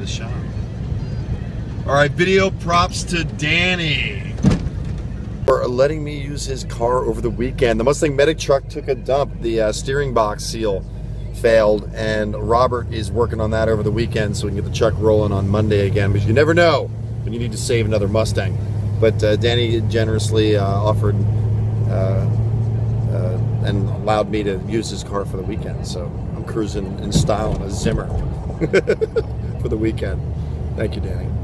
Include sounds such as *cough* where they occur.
the shop. All right, video props to Danny for letting me use his car over the weekend. The Mustang Medic truck took a dump. The uh, steering box seal failed, and Robert is working on that over the weekend so we can get the truck rolling on Monday again. Because you never know when you need to save another Mustang. But uh, Danny generously uh, offered uh, uh, and allowed me to use his car for the weekend. So I'm cruising in style in a Zimmer *laughs* for the weekend. Thank you, Danny.